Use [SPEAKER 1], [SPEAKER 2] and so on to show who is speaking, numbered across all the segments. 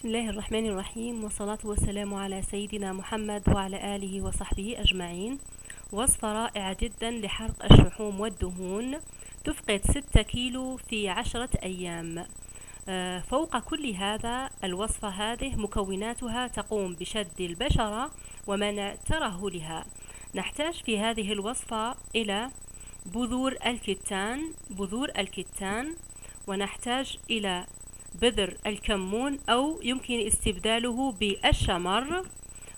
[SPEAKER 1] بسم الله الرحمن الرحيم والصلاة والسلام على سيدنا محمد وعلى آله وصحبه أجمعين. وصفة رائعة جدا لحرق الشحوم والدهون. تفقد 6 كيلو في عشرة أيام. آه، فوق كل هذا الوصفة هذه مكوناتها تقوم بشد البشرة ومنع ترهلها نحتاج في هذه الوصفة إلى بذور الكتان بذور الكتان. ونحتاج إلى بذر الكمون أو يمكن استبداله بالشمر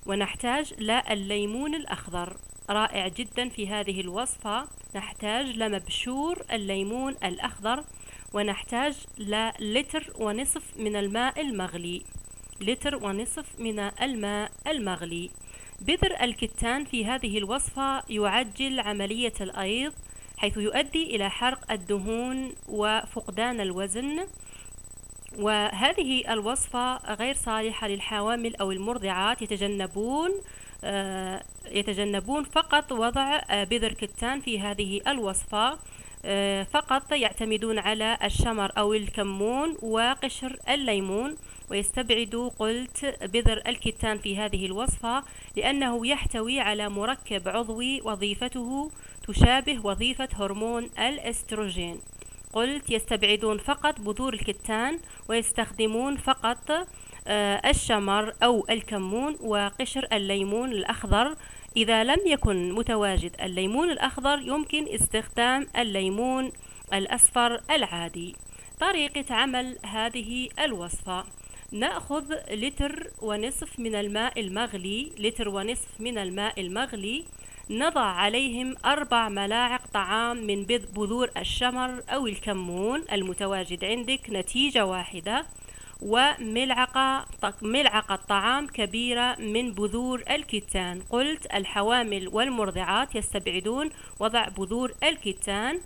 [SPEAKER 1] ونحتاج لليمون الأخضر. رائع جدا في هذه الوصفة. نحتاج لمبشور الليمون الأخضر ونحتاج للتر ونصف من الماء المغلي. لتر ونصف من الماء المغلي. بذر الكتان في هذه الوصفة يعجل عملية الأيض حيث يؤدي إلى حرق الدهون وفقدان الوزن. وهذه الوصفة غير صالحة للحوامل أو المرضعات يتجنبون آه، يتجنبون فقط وضع آه، بذر كتان في هذه الوصفة آه، فقط يعتمدون على الشمر أو الكمون وقشر الليمون ويستبعدوا قلت بذر الكتان في هذه الوصفة لأنه يحتوي على مركب عضوي وظيفته تشابه وظيفة هرمون الأستروجين. قلت يستبعدون فقط بذور الكتان ويستخدمون فقط آه، الشمر أو الكمون وقشر الليمون الأخضر. إذا لم يكن متواجد الليمون الأخضر يمكن استخدام الليمون الأصفر العادي. طريقة عمل هذه الوصفة نأخذ لتر ونصف من الماء المغلي لتر ونصف من الماء المغلي نضع عليهم أربع ملاعق طعام من بذور الشمر أو الكمون المتواجد عندك نتيجة واحدة وملعقة ملعقة طعام كبيرة من بذور الكتان. قلت الحوامل والمرضعات يستبعدون وضع بذور الكتان.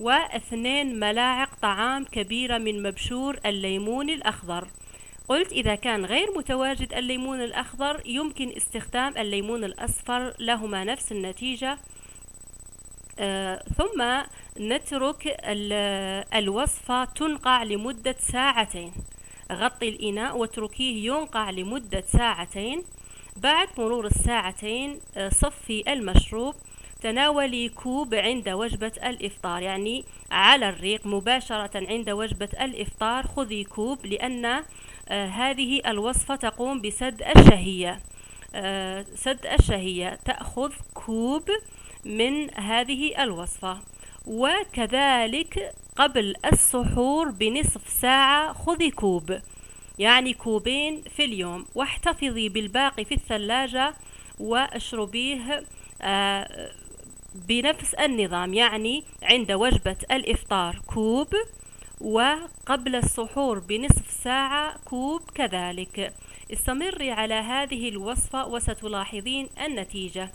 [SPEAKER 1] واثنين ملاعق طعام كبيرة من مبشور الليمون الأخضر. قلت إذا كان غير متواجد الليمون الأخضر يمكن استخدام الليمون الأصفر لهما نفس النتيجة. ثم نترك الوصفة تنقع لمدة ساعتين. غطي الإناء واتركيه ينقع لمدة ساعتين. بعد مرور الساعتين آه صفي المشروب. تناولي كوب عند وجبة الإفطار يعني على الريق مباشرة عند وجبة الإفطار. خذي كوب لأن آه، هذه الوصفة تقوم بسد الشهية. آه، سد الشهية. تأخذ كوب من هذه الوصفة. وكذلك قبل السحور بنصف ساعة خذي كوب يعني كوبين في اليوم واحتفظي بالباقي في الثلاجة واشربيه آه، بنفس النظام يعني عند وجبة الإفطار. كوب وقبل السحور بنصف ساعة كوب كذلك. استمري على هذه الوصفة وستلاحظين النتيجة.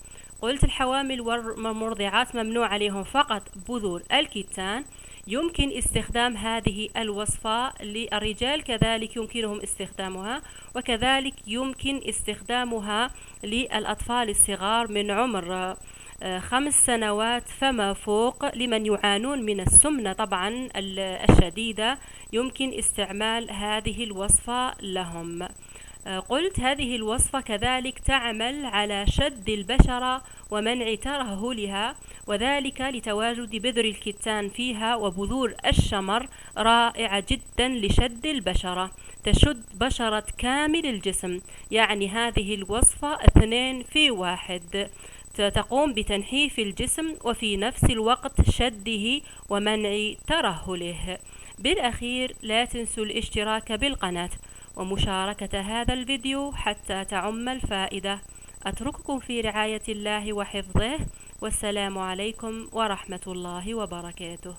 [SPEAKER 1] قلت الحوامل والمرضعات ممنوع عليهم فقط. بذور الكتان يمكن استخدام هذه الوصفة للرجال كذلك يمكنهم استخدامها وكذلك يمكن استخدامها للأطفال الصغار من عمر آه، خمس سنوات فما فوق لمن يعانون من السمنة طبعا الشديدة. يمكن استعمال هذه الوصفة لهم. قلت هذه الوصفة كذلك تعمل على شد البشرة ومنع ترهلها وذلك لتواجد بذر الكتان فيها وبذور الشمر رائعة جدا لشد البشرة تشد بشرة كامل الجسم. يعني هذه الوصفة اثنين في واحد. تقوم بتنحيف الجسم وفي نفس الوقت شده ومنع ترهله. بالأخير لا تنسوا الاشتراك بالقناة. ومشاركة هذا الفيديو حتى تعم الفائدة. أترككم في رعاية الله وحفظه. والسلام عليكم ورحمة الله وبركاته.